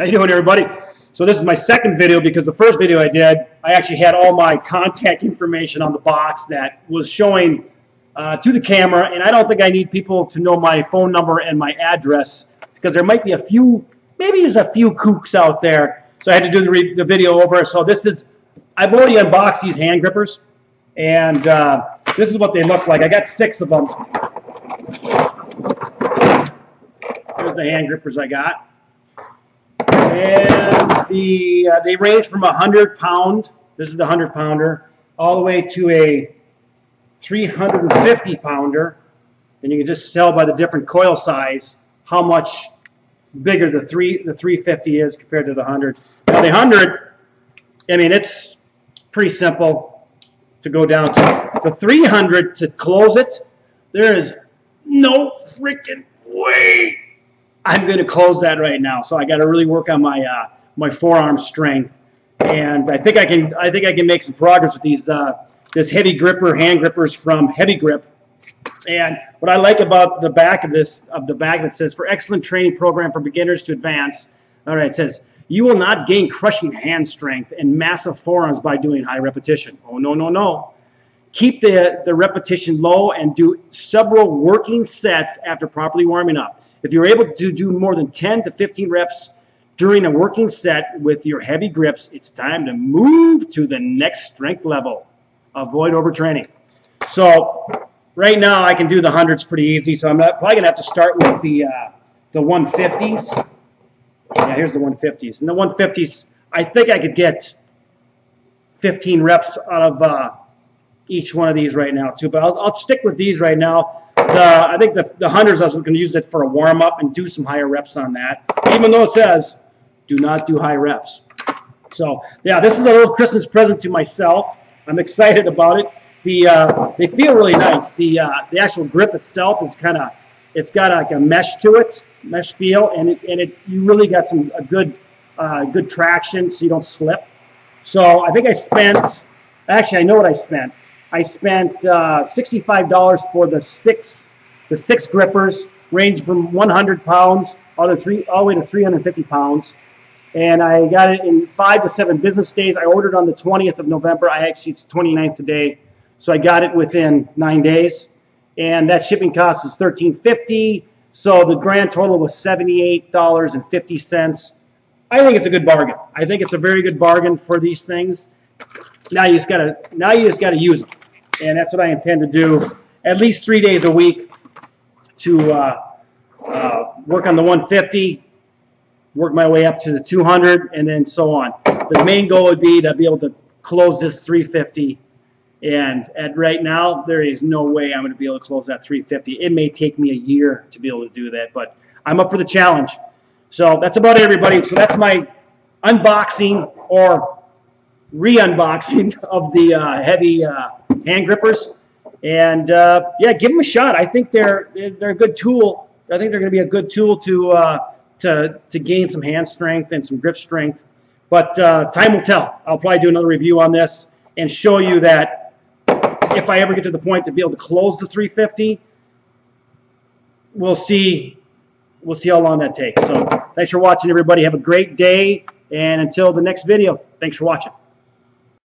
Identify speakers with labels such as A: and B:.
A: How you doing, everybody? So this is my second video because the first video I did, I actually had all my contact information on the box that was showing uh, to the camera, and I don't think I need people to know my phone number and my address because there might be a few, maybe there's a few kooks out there. So I had to do the, the video over. So this is, I've already unboxed these hand grippers, and uh, this is what they look like. I got six of them. Here's the hand grippers I got. And the uh, they range from a 100 pound, this is the 100 pounder, all the way to a 350 pounder. And you can just tell by the different coil size how much bigger the three the 350 is compared to the 100. Now the 100, I mean, it's pretty simple to go down to. The 300 to close it, there is no freaking way I'm going to close that right now. So I got to really work on my uh, my forearm strength, and I think I can I think I can make some progress with these uh, this heavy gripper hand grippers from Heavy Grip. And what I like about the back of this of the bag that says for excellent training program for beginners to advance. All right, it says you will not gain crushing hand strength and massive forearms by doing high repetition. Oh no no no. Keep the, the repetition low and do several working sets after properly warming up. If you're able to do more than 10 to 15 reps during a working set with your heavy grips, it's time to move to the next strength level. Avoid overtraining. So right now I can do the hundreds pretty easy, so I'm not, probably going to have to start with the, uh, the 150s. Yeah, here's the 150s. And the 150s, I think I could get 15 reps out of uh, each one of these right now too. But I'll, I'll stick with these right now. The, I think the, the hundreds I was going to use it for a warm up and do some higher reps on that. Even though it says do not do high reps. So yeah, this is a little Christmas present to myself. I'm excited about it. The uh, they feel really nice. The uh, the actual grip itself is kind of it's got like a mesh to it, mesh feel, and it, and it you really got some a good uh, good traction so you don't slip. So I think I spent actually I know what I spent. I spent uh, $65 for the six the six grippers, range from 100 pounds all the, three, all the way to 350 pounds. And I got it in five to seven business days. I ordered on the 20th of November. I actually, it's 29th today. So I got it within nine days. And that shipping cost was $13.50. So the grand total was $78.50. I think it's a good bargain. I think it's a very good bargain for these things. Now you just gotta now you just gotta use them and that's what I intend to do at least three days a week to uh, uh, work on the 150, work my way up to the 200, and then so on. The main goal would be to be able to close this 350, and at right now, there is no way I'm going to be able to close that 350. It may take me a year to be able to do that, but I'm up for the challenge. So that's about it, everybody. So that's my unboxing or re-unboxing of the uh, heavy hand grippers. And uh, yeah, give them a shot. I think they're they're a good tool. I think they're going to be a good tool to uh, to to gain some hand strength and some grip strength. But uh, time will tell. I'll probably do another review on this and show you that if I ever get to the point to be able to close the 350, we'll see we'll see how long that takes. So thanks for watching, everybody. Have a great day, and until the next video, thanks for watching.